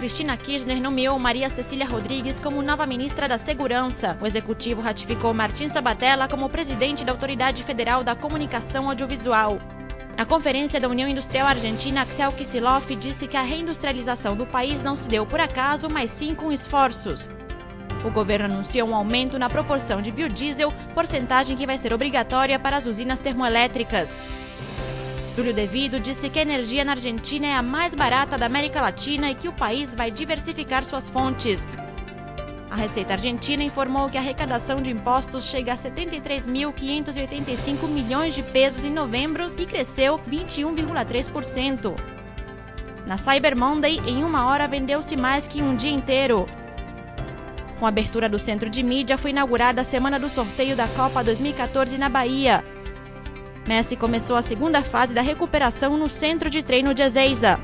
Cristina Kirchner nomeou Maria Cecília Rodrigues como nova ministra da Segurança. O executivo ratificou Martim Sabatella como presidente da Autoridade Federal da Comunicação Audiovisual. Na conferência da União Industrial Argentina, Axel Kicillof disse que a reindustrialização do país não se deu por acaso, mas sim com esforços. O governo anunciou um aumento na proporção de biodiesel, porcentagem que vai ser obrigatória para as usinas termoelétricas. Júlio Devido disse que a energia na Argentina é a mais barata da América Latina e que o país vai diversificar suas fontes. A Receita Argentina informou que a arrecadação de impostos chega a 73.585 milhões de pesos em novembro e cresceu 21,3%. Na Cyber Monday, em uma hora vendeu-se mais que um dia inteiro. Com a abertura do centro de mídia, foi inaugurada a semana do sorteio da Copa 2014 na Bahia. Messi começou a segunda fase da recuperação no centro de treino de Ezeiza.